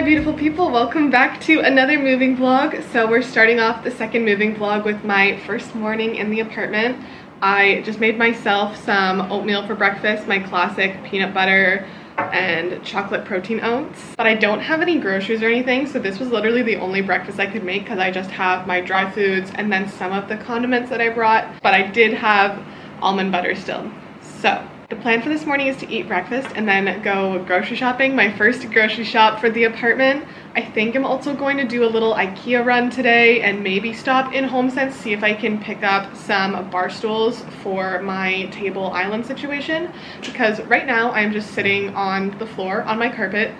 my beautiful people. Welcome back to another moving vlog. So we're starting off the second moving vlog with my first morning in the apartment. I just made myself some oatmeal for breakfast, my classic peanut butter and chocolate protein oats. But I don't have any groceries or anything, so this was literally the only breakfast I could make because I just have my dry foods and then some of the condiments that I brought. But I did have almond butter still. So the plan for this morning is to eat breakfast and then go grocery shopping, my first grocery shop for the apartment. I think I'm also going to do a little Ikea run today and maybe stop in HomeSense, see if I can pick up some bar stools for my table island situation. Because right now I'm just sitting on the floor on my carpet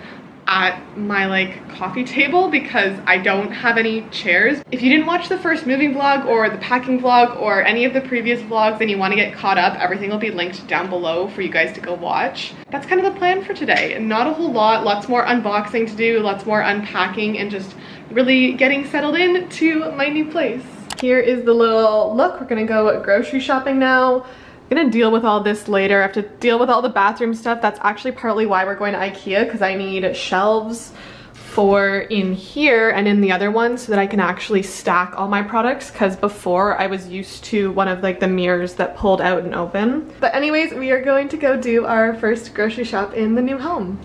at my like coffee table because I don't have any chairs. If you didn't watch the first moving vlog or the packing vlog or any of the previous vlogs and you want to get caught up, everything will be linked down below for you guys to go watch. That's kind of the plan for today. Not a whole lot, lots more unboxing to do, lots more unpacking and just really getting settled in to my new place. Here is the little look. We're gonna go grocery shopping now. Gonna deal with all this later. I have to deal with all the bathroom stuff. That's actually partly why we're going to Ikea because I need shelves for in here and in the other one so that I can actually stack all my products because before I was used to one of like the mirrors that pulled out and open. But anyways, we are going to go do our first grocery shop in the new home.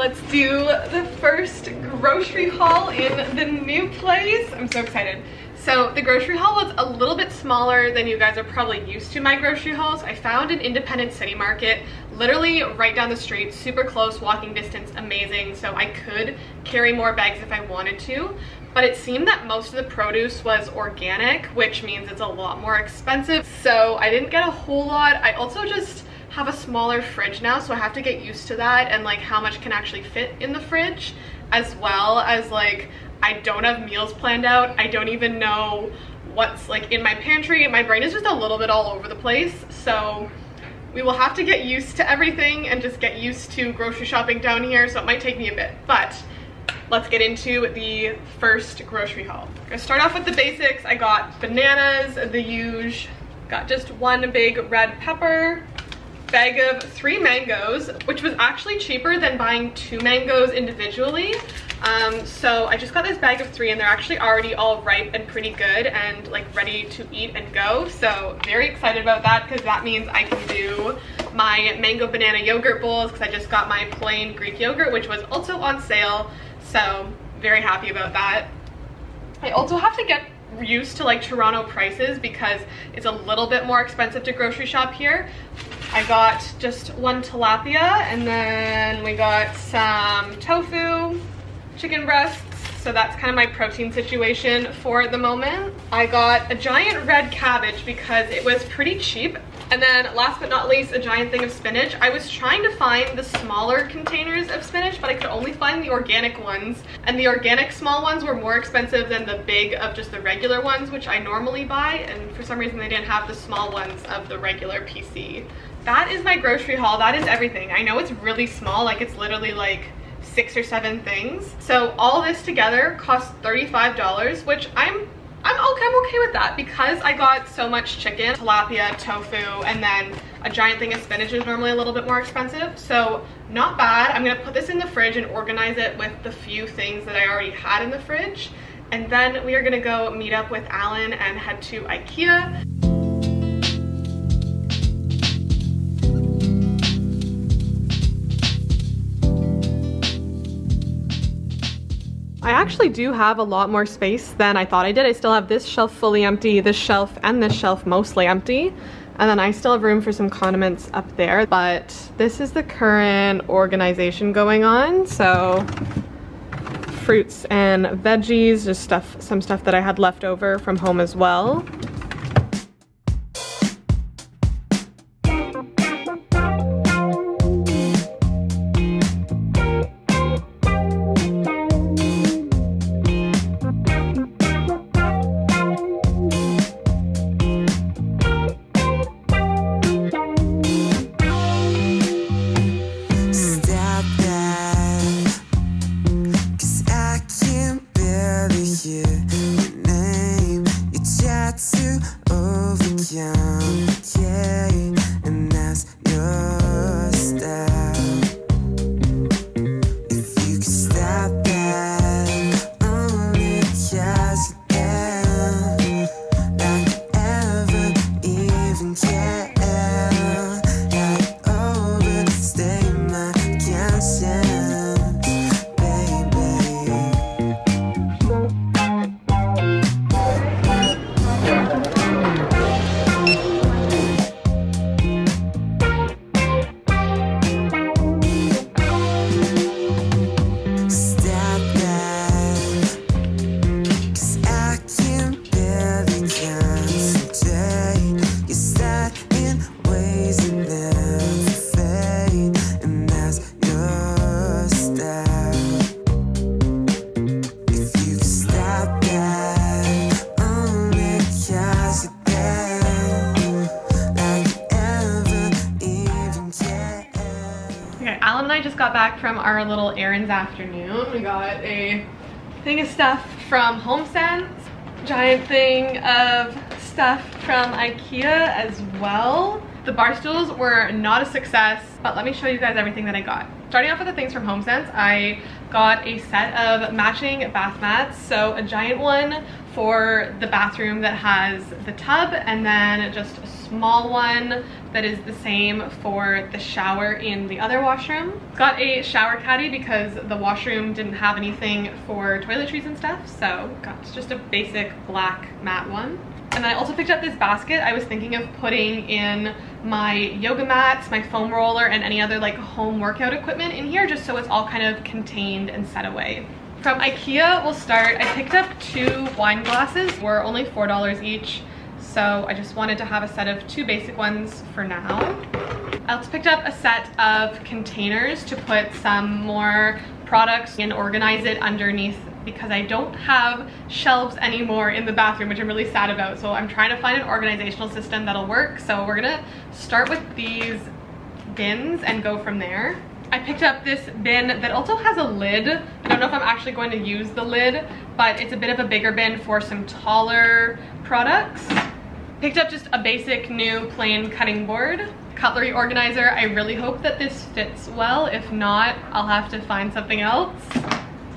Let's do the first grocery haul in the new place. I'm so excited. So the grocery haul was a little bit smaller than you guys are probably used to my grocery hauls. I found an independent city market literally right down the street, super close, walking distance, amazing. So I could carry more bags if I wanted to, but it seemed that most of the produce was organic, which means it's a lot more expensive. So I didn't get a whole lot. I also just have a smaller fridge now so I have to get used to that and like how much can actually fit in the fridge as well as like I don't have meals planned out. I don't even know what's like in my pantry. My brain is just a little bit all over the place. So we will have to get used to everything and just get used to grocery shopping down here so it might take me a bit. But let's get into the first grocery haul. I'm gonna start off with the basics. I got bananas, the huge, got just one big red pepper, bag of three mangoes, which was actually cheaper than buying two mangoes individually. Um, so I just got this bag of three and they're actually already all ripe and pretty good and like ready to eat and go. So very excited about that because that means I can do my mango banana yogurt bowls because I just got my plain Greek yogurt, which was also on sale. So very happy about that. I also have to get used to like Toronto prices because it's a little bit more expensive to grocery shop here. I got just one tilapia and then we got some tofu, chicken breasts. So that's kind of my protein situation for the moment. I got a giant red cabbage because it was pretty cheap. And then last but not least, a giant thing of spinach. I was trying to find the smaller containers of spinach, but I could only find the organic ones. And the organic small ones were more expensive than the big of just the regular ones, which I normally buy. And for some reason they didn't have the small ones of the regular PC. That is my grocery haul. That is everything. I know it's really small, like it's literally like six or seven things. So all this together cost $35, which I'm I'm okay, I'm okay with that because I got so much chicken, tilapia, tofu, and then a giant thing of spinach is normally a little bit more expensive. So not bad. I'm gonna put this in the fridge and organize it with the few things that I already had in the fridge. And then we are gonna go meet up with Alan and head to Ikea. I actually do have a lot more space than I thought I did. I still have this shelf fully empty, this shelf and this shelf mostly empty. And then I still have room for some condiments up there, but this is the current organization going on. So fruits and veggies, just stuff, some stuff that I had left over from home as well. Errands afternoon. We got a thing of stuff from HomeSense, giant thing of stuff from Ikea as well. The bar stools were not a success, but let me show you guys everything that I got. Starting off with the things from HomeSense, I got a set of matching bath mats. So a giant one for the bathroom that has the tub and then just small one that is the same for the shower in the other washroom. Got a shower caddy because the washroom didn't have anything for toiletries and stuff, so got just a basic black matte one. And then I also picked up this basket. I was thinking of putting in my yoga mats, my foam roller, and any other like home workout equipment in here just so it's all kind of contained and set away. From Ikea, we'll start. I picked up two wine glasses, were only $4 each. So I just wanted to have a set of two basic ones for now. I also picked up a set of containers to put some more products and organize it underneath because I don't have shelves anymore in the bathroom, which I'm really sad about. So I'm trying to find an organizational system that'll work. So we're gonna start with these bins and go from there. I picked up this bin that also has a lid. I don't know if I'm actually going to use the lid, but it's a bit of a bigger bin for some taller products. Picked up just a basic new plain cutting board. Cutlery organizer. I really hope that this fits well. If not, I'll have to find something else.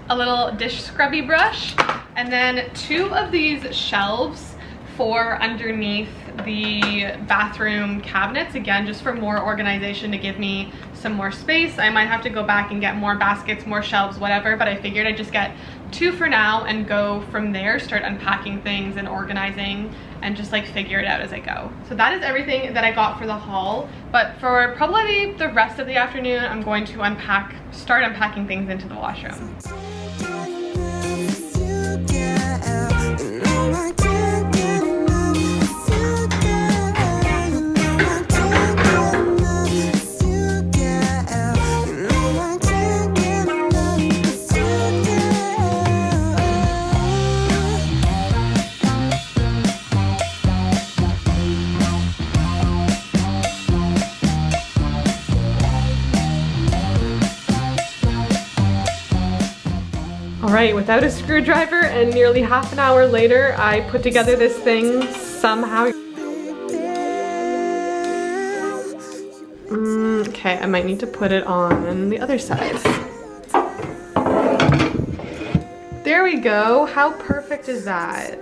A little dish scrubby brush. And then two of these shelves for underneath the bathroom cabinets again just for more organization to give me some more space i might have to go back and get more baskets more shelves whatever but i figured i'd just get two for now and go from there start unpacking things and organizing and just like figure it out as i go. So that is everything that i got for the haul but for probably the rest of the afternoon i'm going to unpack start unpacking things into the washroom Without a screwdriver and nearly half an hour later, I put together this thing somehow. Mm, okay, I might need to put it on the other side. There we go. How perfect is that?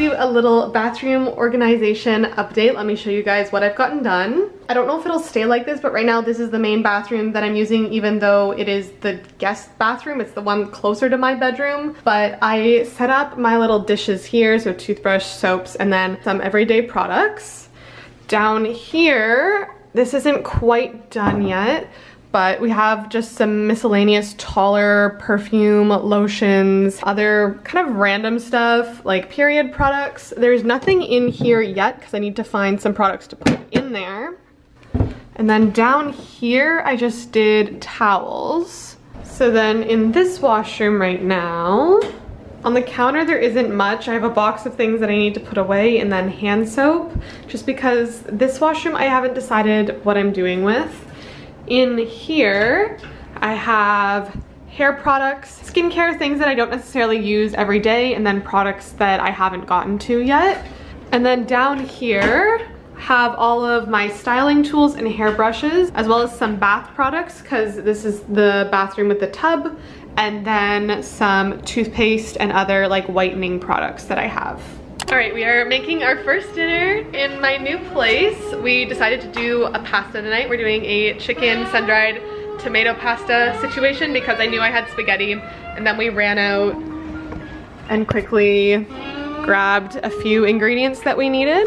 Do a little bathroom organization update. Let me show you guys what I've gotten done. I don't know if it'll stay like this, but right now this is the main bathroom that I'm using even though it is the guest bathroom. It's the one closer to my bedroom. But I set up my little dishes here, so toothbrush, soaps, and then some everyday products. Down here, this isn't quite done yet, but we have just some miscellaneous taller perfume, lotions, other kind of random stuff like period products. There's nothing in here yet because I need to find some products to put in there. And then down here, I just did towels. So then in this washroom right now, on the counter there isn't much. I have a box of things that I need to put away and then hand soap just because this washroom I haven't decided what I'm doing with. In here I have hair products, skincare things that I don't necessarily use every day and then products that I haven't gotten to yet. And then down here have all of my styling tools and hairbrushes as well as some bath products because this is the bathroom with the tub and then some toothpaste and other like whitening products that I have. All right, we are making our first dinner in my new place. We decided to do a pasta tonight. We're doing a chicken sun-dried tomato pasta situation because I knew I had spaghetti and then we ran out and quickly grabbed a few ingredients that we needed.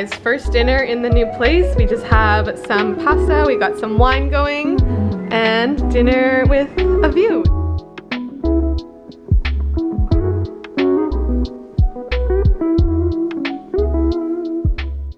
Guys, first dinner in the new place. We just have some pasta, we got some wine going, and dinner with a view.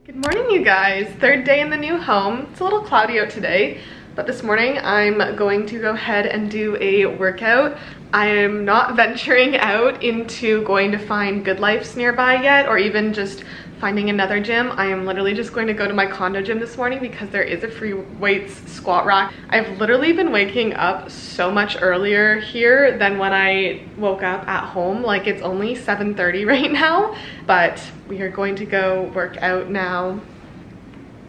Good morning you guys, third day in the new home. It's a little cloudy out today, but this morning I'm going to go ahead and do a workout. I am not venturing out into going to find Good Lifes nearby yet or even just finding another gym. I am literally just going to go to my condo gym this morning because there is a free weights squat rack. I've literally been waking up so much earlier here than when I woke up at home. Like it's only 7.30 right now, but we are going to go work out now.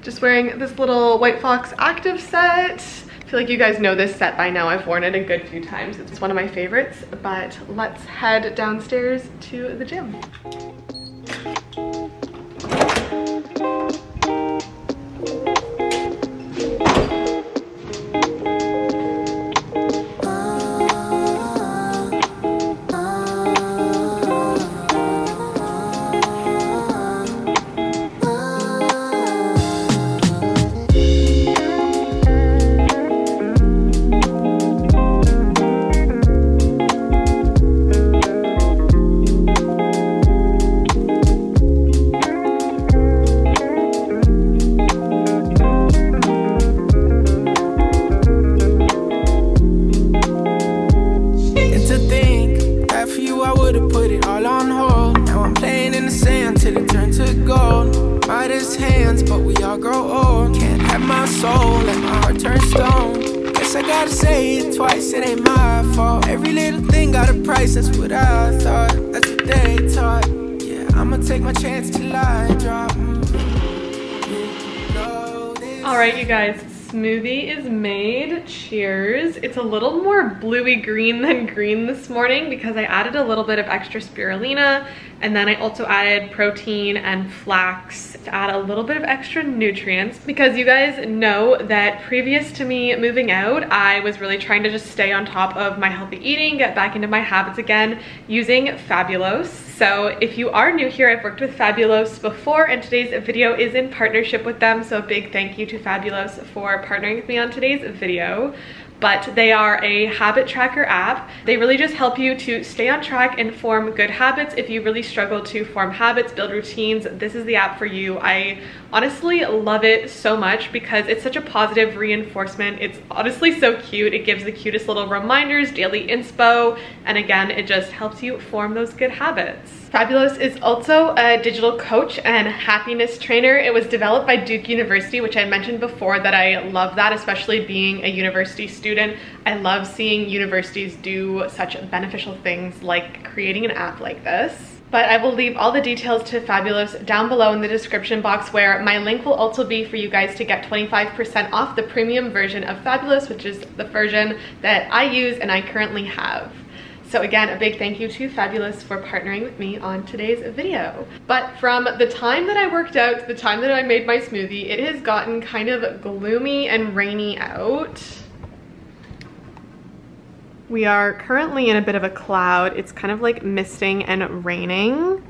Just wearing this little White Fox active set. I feel like you guys know this set by now. I've worn it a good few times. It's one of my favorites, but let's head downstairs to the gym. And right, you guys, smoothie is made. Cheers. It's a little more bluey green than green this morning because I added a little bit of extra spirulina and then I also added protein and flax to add a little bit of extra nutrients because you guys know that previous to me moving out, I was really trying to just stay on top of my healthy eating, get back into my habits again using Fabulous. So if you are new here, I've worked with Fabulous before and today's video is in partnership with them. So a big thank you to Fabulous for partnering with me on today's video. But they are a habit tracker app. They really just help you to stay on track and form good habits. If you really struggle to form habits, build routines, this is the app for you. I honestly love it so much because it's such a positive reinforcement. It's honestly so cute. It gives the cutest little reminders, daily inspo, and again, it just helps you form those good habits. Fabulous is also a digital coach and happiness trainer. It was developed by Duke University, which I mentioned before that I love that, especially being a university student. I love seeing universities do such beneficial things like creating an app like this but I will leave all the details to Fabulous down below in the description box where my link will also be for you guys to get 25% off the premium version of Fabulous, which is the version that I use and I currently have. So again, a big thank you to Fabulous for partnering with me on today's video. But from the time that I worked out to the time that I made my smoothie, it has gotten kind of gloomy and rainy out. We are currently in a bit of a cloud. It's kind of like misting and raining.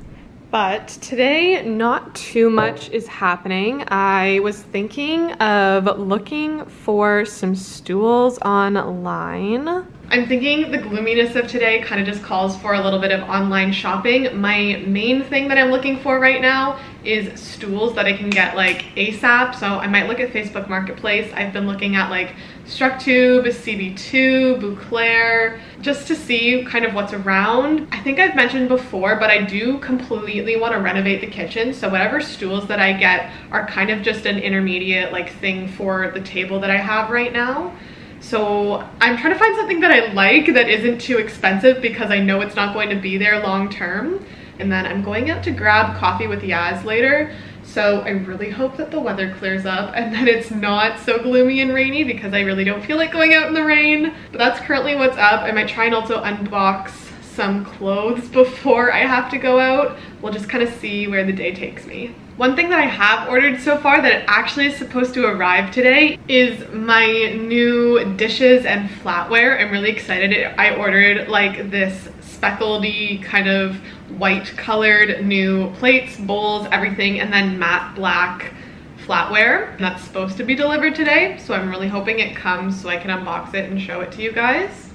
But today, not too much oh. is happening. I was thinking of looking for some stools online. I'm thinking the gloominess of today kind of just calls for a little bit of online shopping. My main thing that I'm looking for right now is stools that I can get like ASAP. So I might look at Facebook Marketplace. I've been looking at like Structube, CB2, Bouclair, just to see kind of what's around. I think I've mentioned before, but I do completely want to renovate the kitchen. So whatever stools that I get are kind of just an intermediate like thing for the table that I have right now. So I'm trying to find something that I like that isn't too expensive because I know it's not going to be there long term. And then I'm going out to grab coffee with Yaz later. So I really hope that the weather clears up and that it's not so gloomy and rainy because I really don't feel like going out in the rain. But that's currently what's up. I might try and also unbox some clothes before I have to go out. We'll just kind of see where the day takes me. One thing that I have ordered so far that actually is supposed to arrive today is my new dishes and flatware. I'm really excited. I ordered like this speckledy kind of white colored new plates, bowls, everything, and then matte black flatware. That's supposed to be delivered today. So I'm really hoping it comes so I can unbox it and show it to you guys.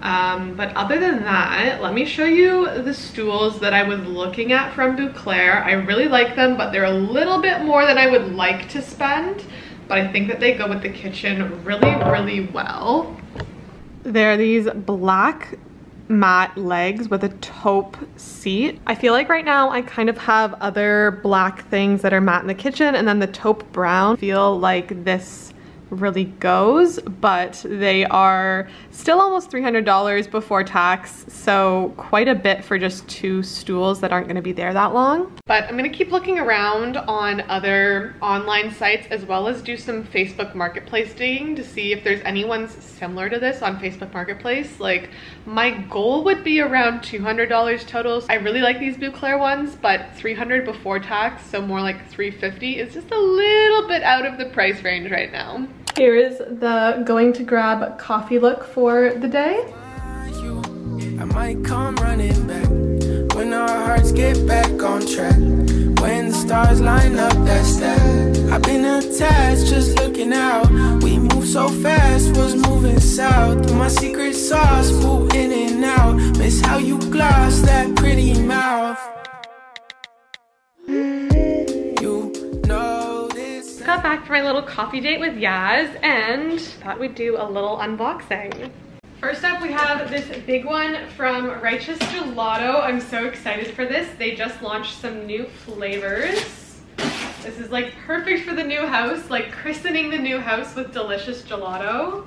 Um, but other than that, let me show you the stools that I was looking at from Bouclair. I really like them, but they're a little bit more than I would like to spend. But I think that they go with the kitchen really, really well. They're these black matte legs with a taupe seat. I feel like right now I kind of have other black things that are matte in the kitchen and then the taupe brown feel like this really goes, but they are still almost $300 before tax, so quite a bit for just two stools that aren't gonna be there that long. But I'm gonna keep looking around on other online sites as well as do some Facebook Marketplace digging to see if there's any ones similar to this on Facebook Marketplace. Like my goal would be around $200 total. I really like these Bouclair ones, but 300 before tax, so more like 350 is just a little bit out of the price range right now. Here is the going to grab coffee look for the day. I might come running back when our hearts get back on track. When the stars line up, that's that. I've been attached, just looking out. We move so fast, was moving south. My secret sauce, in and out. Miss how you gloss that pretty mouth. Got back from my little coffee date with Yaz and thought we'd do a little unboxing. First up, we have this big one from Righteous Gelato. I'm so excited for this. They just launched some new flavors. This is like perfect for the new house, like christening the new house with delicious gelato.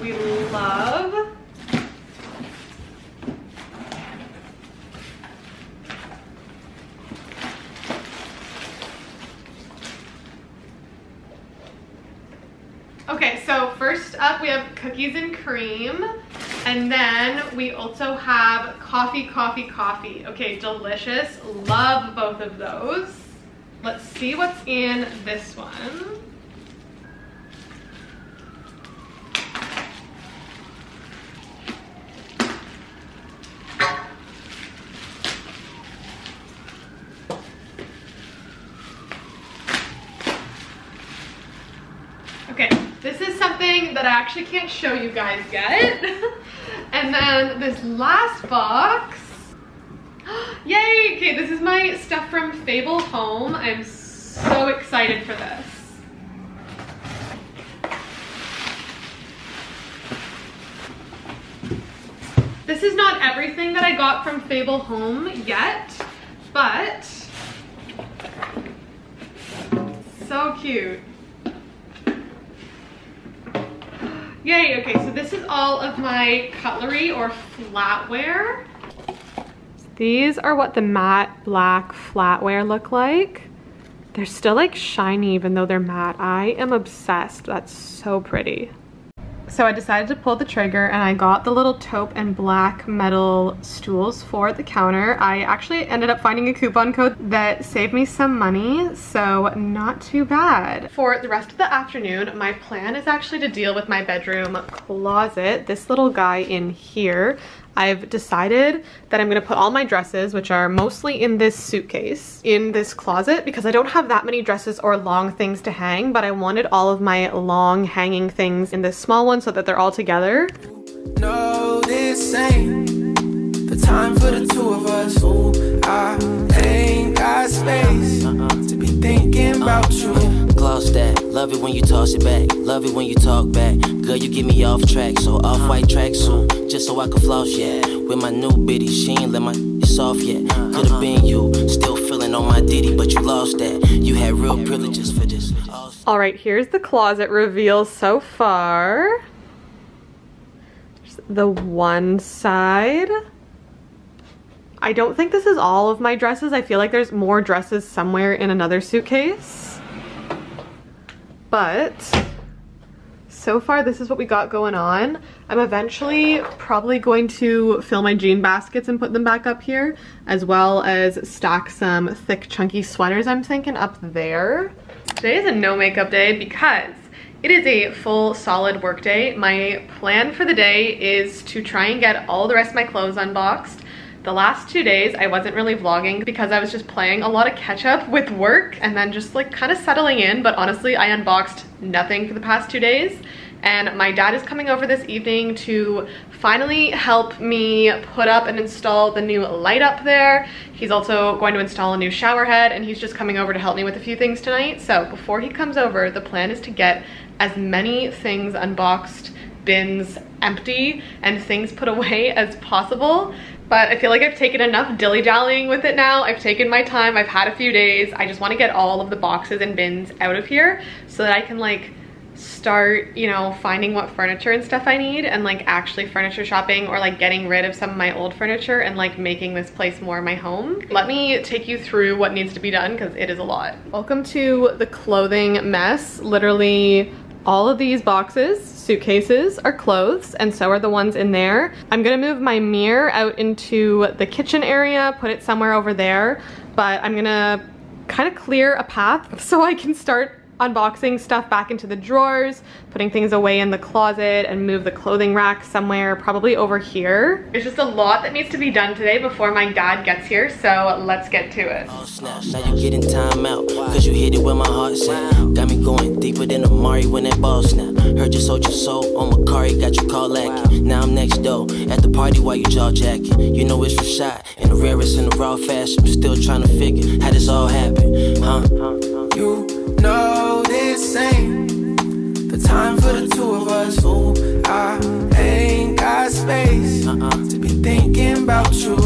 We love. Okay, so first up we have cookies and cream. And then we also have coffee, coffee, coffee. Okay, delicious. Love both of those. Let's see what's in this one. Okay, this is something that I actually can't show you guys yet. and then this last box. Yay! Okay, this is my stuff from Fable Home. I'm so excited for this. This is not everything that I got from Fable Home yet, but so cute. Yay, okay, so this is all of my cutlery or flatware. These are what the matte black flatware look like. They're still like shiny even though they're matte. I am obsessed. That's so pretty. So I decided to pull the trigger and I got the little taupe and black metal stools for the counter. I actually ended up finding a coupon code that saved me some money, so not too bad. For the rest of the afternoon, my plan is actually to deal with my bedroom closet, this little guy in here. I've decided that I'm gonna put all my dresses, which are mostly in this suitcase, in this closet because I don't have that many dresses or long things to hang, but I wanted all of my long hanging things in this small one so that they're all together. No, this ain't the time for the two of us. Ooh, I ain't got space to be thinking about you. Gloss that, love it when you toss it back. Love it when you talk back. Girl, you get me off track, so off white track soon, just so I can floss, yeah. With my new biddy, she ain't let my off yet. Could've been you, still feeling on my ditty, but you lost that. You had real privileges for this. All right, here's the closet reveal so far. The one side. I don't think this is all of my dresses. I feel like there's more dresses somewhere in another suitcase. But so far this is what we got going on. I'm eventually probably going to fill my jean baskets and put them back up here, as well as stack some thick chunky sweaters I'm thinking up there. Today is a no makeup day because it is a full solid work day. My plan for the day is to try and get all the rest of my clothes unboxed. The last two days I wasn't really vlogging because I was just playing a lot of catch up with work and then just like kind of settling in but honestly I unboxed nothing for the past two days and my dad is coming over this evening to finally help me put up and install the new light up there. He's also going to install a new shower head and he's just coming over to help me with a few things tonight. So before he comes over, the plan is to get as many things unboxed, bins empty, and things put away as possible. But I feel like I've taken enough dilly-dallying with it now. I've taken my time, I've had a few days. I just wanna get all of the boxes and bins out of here so that I can like start, you know, finding what furniture and stuff I need and like actually furniture shopping or like getting rid of some of my old furniture and like making this place more my home. Let me take you through what needs to be done because it is a lot. Welcome to the clothing mess. Literally all of these boxes, suitcases, are clothes, and so are the ones in there. I'm gonna move my mirror out into the kitchen area, put it somewhere over there, but I'm gonna kind of clear a path so I can start unboxing stuff back into the drawers, putting things away in the closet, and move the clothing rack somewhere, probably over here. There's just a lot that needs to be done today before my dad gets here, so let's get to it. Oh, snap. Now you getting time out, cause you hit it where my heart's at. Got me going deeper than Amari when that ball snap. Heard you sold your soul on Macari, got you called lacking. Now I'm next door at the party while you jaw jacking. You know it's Rashad, in the rarest in the raw fashion. Still trying to figure how this all happened, huh? You know ain't the time for the two of us. Ooh, I ain't got space uh-uh. to be thinking about you.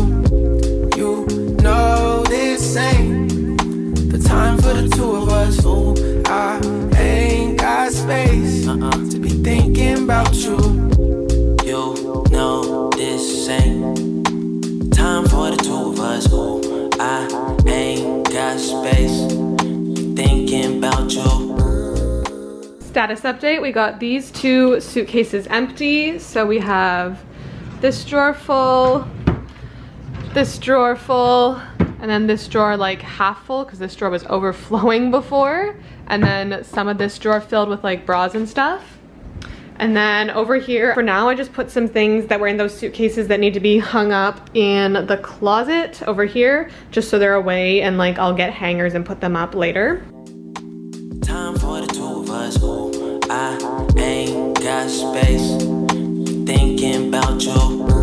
You know this ain't the time for the two of us. Ooh, I ain't got space uh-uh. to be thinking about. You Status update, we got these two suitcases empty. So we have this drawer full, this drawer full, and then this drawer like half full because this drawer was overflowing before. And then some of this drawer filled with like bras and stuff. And then over here, for now, I just put some things that were in those suitcases that need to be hung up in the closet over here, just so they're away and like I'll get hangers and put them up later. Space. Thinking about you.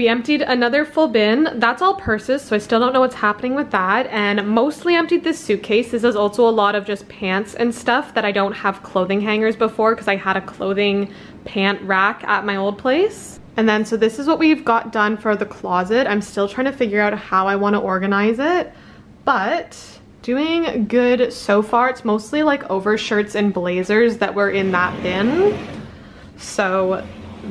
We emptied another full bin. That's all purses, so I still don't know what's happening with that. And mostly emptied this suitcase. This is also a lot of just pants and stuff that I don't have clothing hangers before because I had a clothing pant rack at my old place. And then, so this is what we've got done for the closet. I'm still trying to figure out how I want to organize it, but doing good so far. It's mostly like overshirts and blazers that were in that bin. So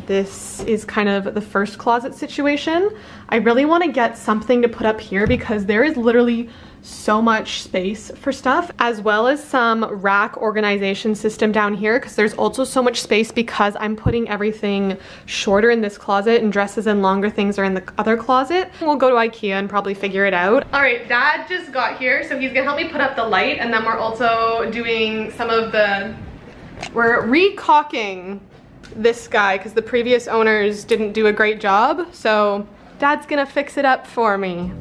this is kind of the first closet situation. I really want to get something to put up here because there is literally so much space for stuff as well as some rack organization system down here because there's also so much space because I'm putting everything shorter in this closet and dresses and longer things are in the other closet. We'll go to Ikea and probably figure it out. All right, dad just got here so he's gonna help me put up the light and then we're also doing some of the, we're recaulking this guy because the previous owners didn't do a great job. So dad's gonna fix it up for me.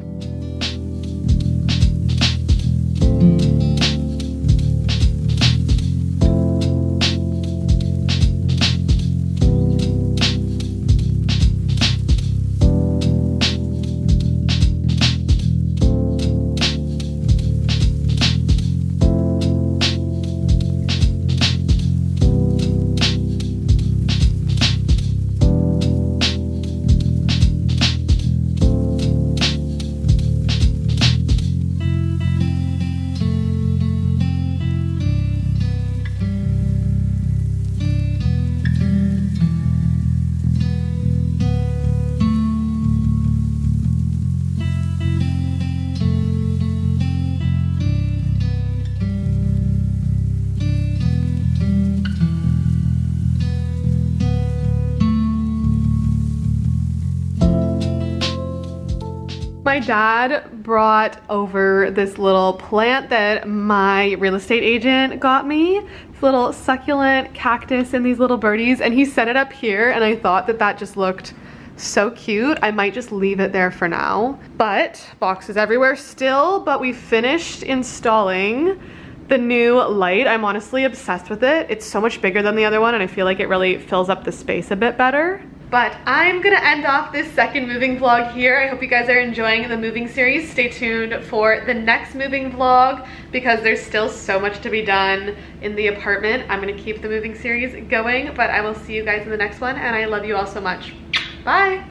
My dad brought over this little plant that my real estate agent got me. This little succulent cactus and these little birdies and he set it up here and I thought that that just looked so cute. I might just leave it there for now. But boxes everywhere still, but we finished installing the new light. I'm honestly obsessed with it. It's so much bigger than the other one and I feel like it really fills up the space a bit better. But I'm gonna end off this second moving vlog here. I hope you guys are enjoying the moving series. Stay tuned for the next moving vlog because there's still so much to be done in the apartment. I'm gonna keep the moving series going, but I will see you guys in the next one and I love you all so much. Bye.